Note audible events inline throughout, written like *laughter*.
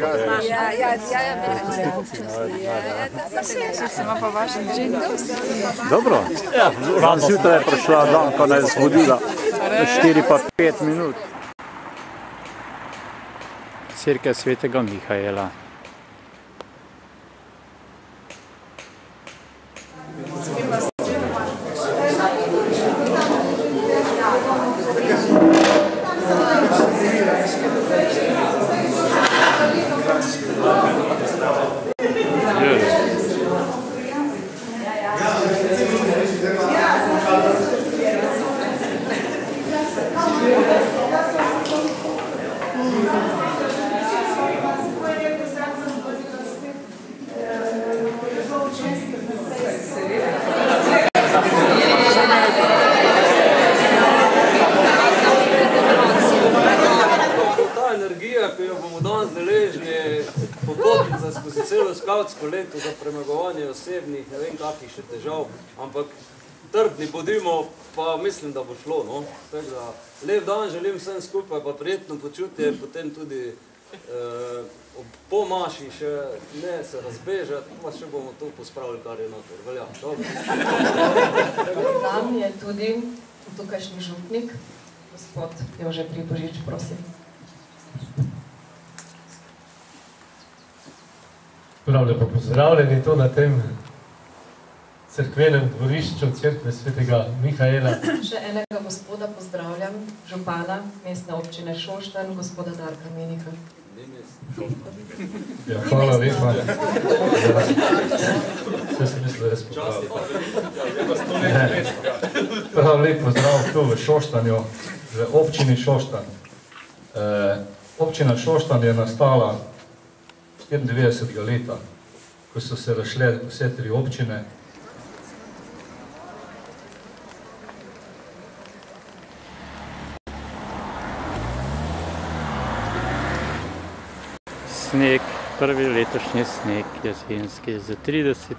Ja, ja, ja, ja, Dobro. Ja, zjutraj je prišla Danka na izvodila. 4 pa 5 minut. Cerkev svetega Mihaela. Ta energija, ki jo bomo danes deležni, popotnica skozi celo skavtsko leto za premagovanje osebnih, ne vem kakih še težav, ampak trdni bodimo, pa mislim, da bo šlo. No? Tako da, lep dan želim vsem skupaj, pa prijetno počutje, potem tudi eh, ob pomaši še ne se razbežati, pa še bomo to pospravili, kar je noter. Velja, dobro. Nam je tudi tukajšnji župnik, gospod Jože Pribožič, prosim. Prav lepo pozdravljeni tu na tem cerkvenem dvorišču cerkve svetega Mihaela. Še enega gospoda pozdravljam, župana mestne občine Šoštan, gospoda Darka Menika. Ja, hvala lepa. Vse sem mislil, da res pozdravljam. Prav lep pozdrav tu v Šoštanju, v občini Šoštan. Eh, občina Šoštan je nastala 94. leta, ko so se razšle vse tri občine. Sneg, prvi letošnji sneg jesenski za 30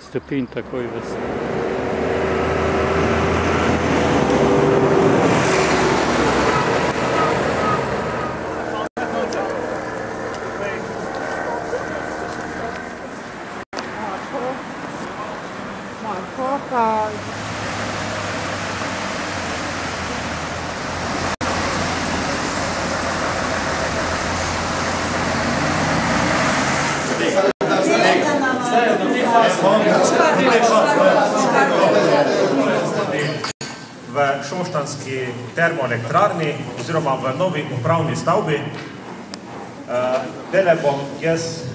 stopinj takoj v sneg. Marko, pa v Šoštanski termoelektrarni oziroma v novi upravni stavbi. Dele bom jaz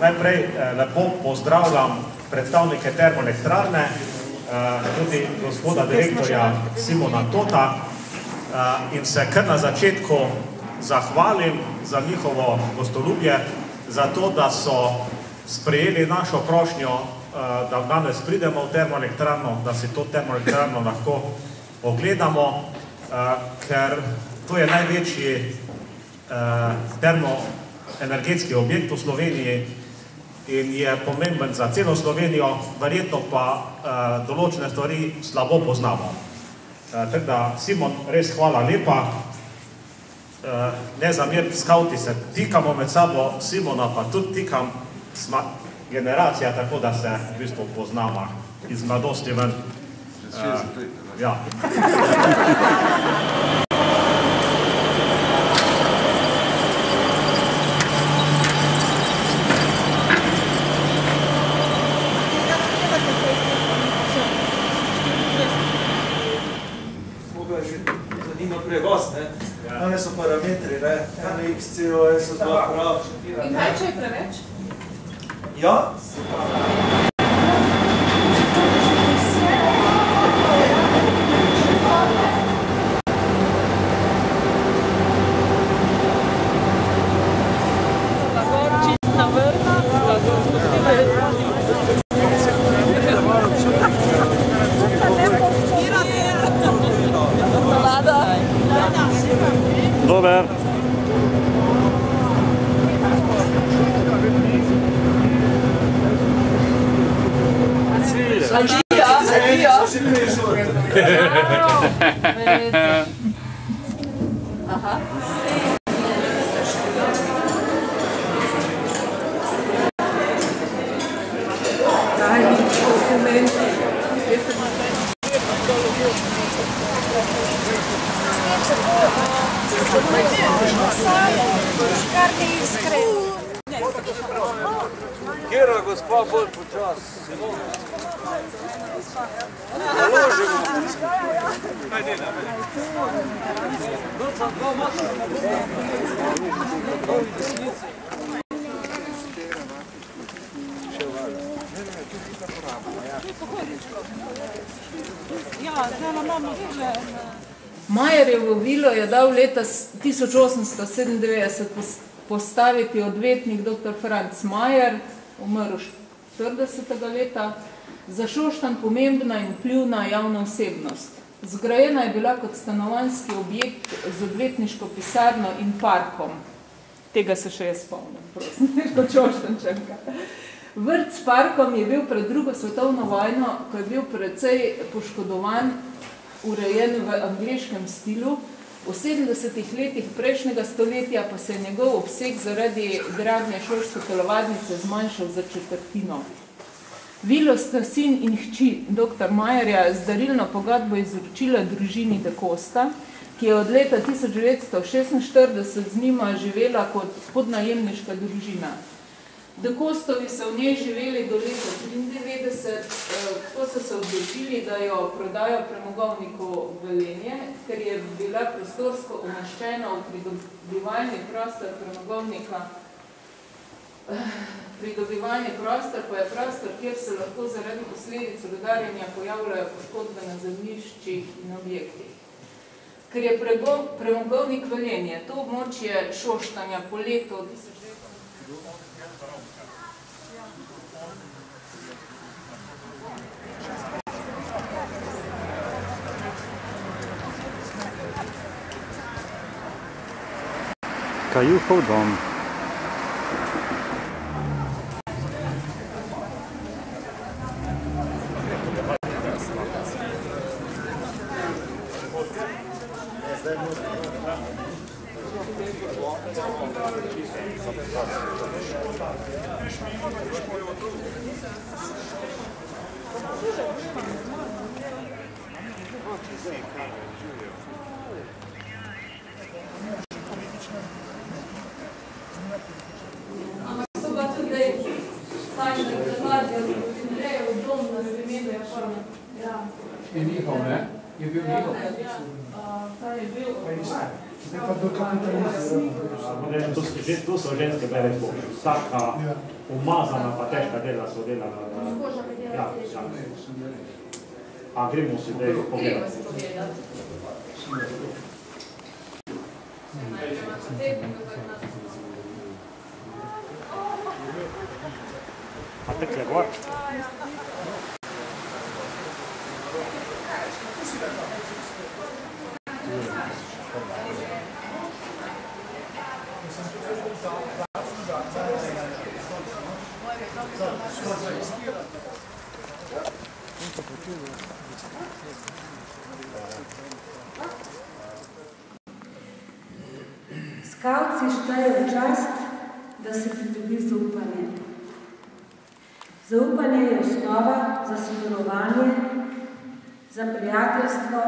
najprej eh, lepo pozdravljam predstavnike termoelektrarne, eh, tudi gospoda direktorja Simona Tota eh, in se kar na začetku zahvalim za njihovo gostoljubje, za to, da so sprejeli našo prošnjo, eh, da danes pridemo v termoelektrarno, da si to termoelektrarno lahko ogledamo, eh, ker to je največji termoenergetski objekt v Sloveniji in je pomemben za celo Slovenijo, verjetno pa določene stvari slabo poznamo. Tako da, Simon, res hvala lepa. Ne zameriti, skauti se tikamo med sabo, Simona pa tudi tikam, sma generacija, tako da se v bistvu poznamo iz mladosti ven. Eh, Ja. Koga Acı ya, acı ya. *laughs* pa bolj počas. Naložimo. Majerjevo vilo je dal leta 1897 pos- postaviti odvetnik dr. Franc Majer, umrl 40. leta, za Šoštan pomembna in vplivna javna osebnost. Zgrajena je bila kot stanovanski objekt z odvetniško pisarno in parkom. Tega se še jaz spomnim, prosim, *laughs* kot Šoštančanka. Vrt s parkom je bil pred drugo svetovno vojno, ko je bil precej poškodovan, urejen v angliškem stilu. V 70-ih letih prejšnjega stoletja pa se je njegov obseg zaradi gradnje šolske telovadnice zmanjšal za četrtino. Vilo sta sin in hči dr. Majerja z darilno pogodbo izročila družini de Costa, ki je od leta 1946 z njima živela kot podnajemniška družina. De Kostovi so v njej živeli do leta 1993, eh, ko so se odločili, da jo prodajo premogovniku Velenje, ker je bila prostorsko umeščena v pridobivalni prostor premogovnika. Eh, Pridobivalni prostor pa je prostor, kjer se lahko zaradi posledic rudarjenja pojavljajo poškodbe na zemljiščih in objektih. Ker je premogovnik Velenje, to območje šoštanja po letu 1900 Monica, you hold on. Thank you. Dom. So pa tudi tajne predladje, grejo v dom na spremembe forme. Ja. Je njihov, ne? Je bil njihov. Ja, ta je bil. Zdaj pa do kapitalizma. To, so- že- to so ženske bele kože. Vsaka umazana pa težka dela so delala. na- Ja, ja. A gremo si zdaj pogledati. si pogledati. Até que agora? Scouts, isto é o jazz? Zaupanje je osnova za sodelovanje, za prijateljstvo,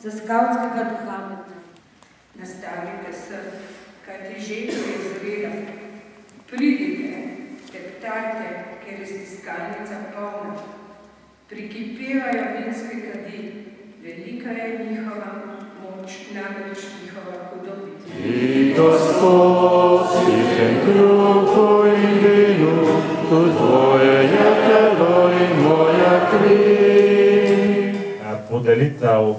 za skavtskega duha med Nastavite se, kaj ti žeto je zrela. Pridite, teptajte, ker je stiskalnica polna. Prikipevajo vinske kadi, velika je njihova moč, namreč njihova hudobiti. I Gospod, slišen kruhu in vinu, tu tvoje je telo in moja kri. Eh, Podelitev eh,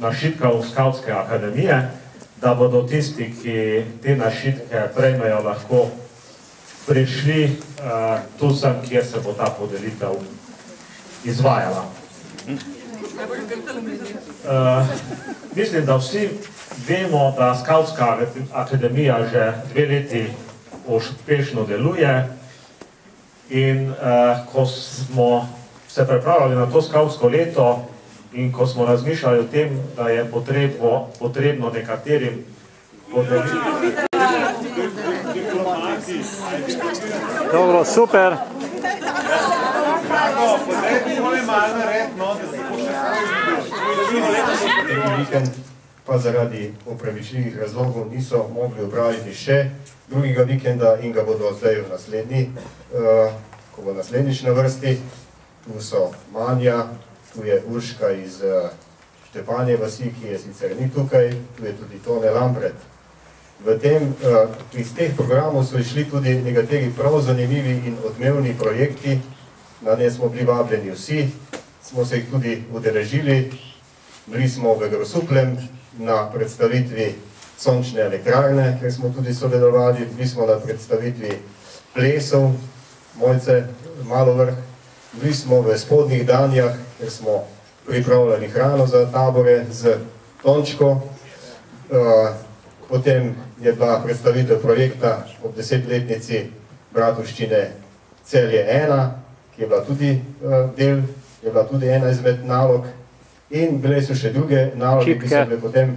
našitkov Skavtske akademije, da bodo tisti, ki te našitke prejmejo, lahko prišli eh, tu sem, kjer se bo ta podelitev izvajala. Uh, mislim, da vsi vemo, da Skavtska akademija že dve leti uspešno deluje. In uh, ko smo se pripravljali na to skavtsko leto in ko smo razmišljali o tem, da je potrebo, potrebno nekaterim podeliti. Dobro, super. vikend pa zaradi upravičljivih razlogov niso mogli upraviti še drugega vikenda in ga bodo zdaj v naslednji, uh, ko bo naslednjič na vrsti. Tu so Manja, tu je Urška iz uh, Štepanje vasi, ki je sicer ni tukaj, tu je tudi Tone Lampret. V tem, uh, iz teh programov so išli tudi nekateri prav zanimivi in odmevni projekti, na ne smo bili vabljeni vsi, smo se jih tudi udeležili, bili smo v Grosuplem na predstavitvi sončne elektrarne, ker smo tudi sodelovali, bili smo na predstavitvi plesov, Mojce, malo vrh, bili smo v spodnjih danjah, ker smo pripravljali hrano za tabore z Tončko, uh, potem je bila predstavitev projekta ob desetletnici Bratuščine Celje 1, ki je bila tudi uh, del, je bila tudi ena izmed nalog in bile so še druge naloge, ki so bile potem...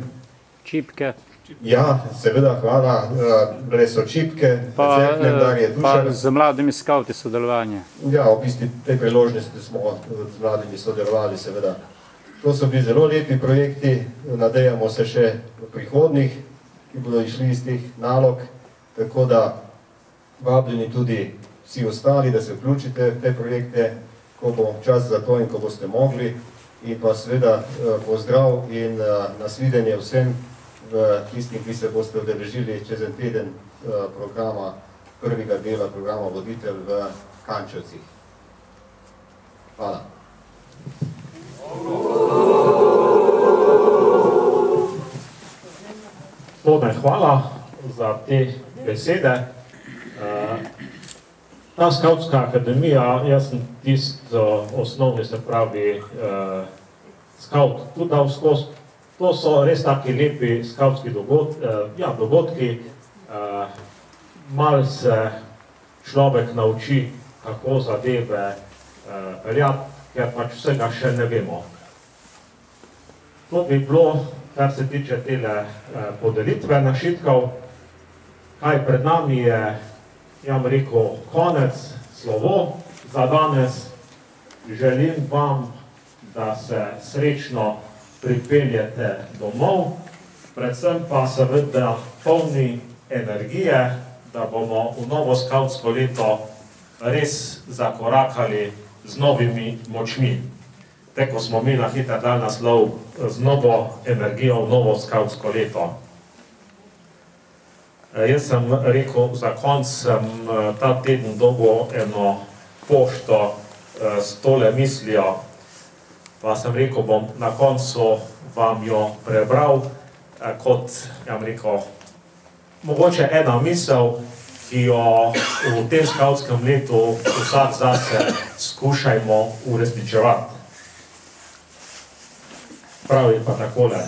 Čipke. Ja, seveda, hvala, uh, bile so čipke, pa, receptne, Darje Dušar. Pa z mladimi skauti sodelovanje. Ja, v bistvu te priložnosti smo z mladimi sodelovali, seveda. To so bili zelo lepi projekti, nadejamo se še v prihodnih, ki bodo išli iz teh nalog, tako da vabljeni tudi vsi ostali, da se vključite v te projekte, ko bo čas za to in ko boste mogli. In pa seveda pozdrav in nasvidenje vsem v tistim, ki se boste udeležili čez en teden programa, prvega dela programa Voditelj v Kančevcih. Hvala. Tone, hvala za te besede. Ta skautska akademija, jaz sem tist osnovni, se pravi, skaut tudi dal skozi. To so res taki lepi skautski dogodki, ja, dogodki. Malo se človek nauči, kako zadeve peljati, ker pač vsega še ne vemo. To bi bilo, kar se tiče tele podelitve našitkov. Kaj pred nami je, ja bom rekel, konec slovo za danes. Želim vam, da se srečno pripeljete domov, predvsem pa seveda polni energije, da bomo v novo skautsko leto res zakorakali z novimi močmi. Tako smo mi na hiter dal naslov z novo energijo v novo skautsko leto. Jaz sem rekel, za konc sem ta teden dobil eno pošto s tole mislijo, pa sem rekel, bom na koncu vam jo prebral kot, ja bom rekel, mogoče ena misel, ki jo v tem skautskem letu vsak zase skušajmo uresničevati. Pravi pa takole.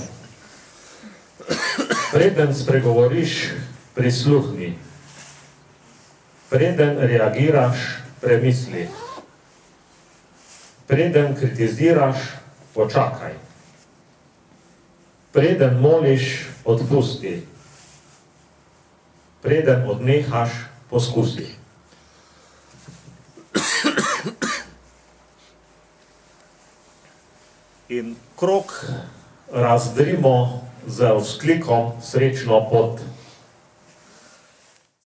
Preden spregovoriš, prisluhni. Preden reagiraš, premisli. Preden kritiziraš, počakaj. Preden moliš, odpusti. Preden odnehaš, poskusi. In krok razdrimo z vzklikom srečno pot.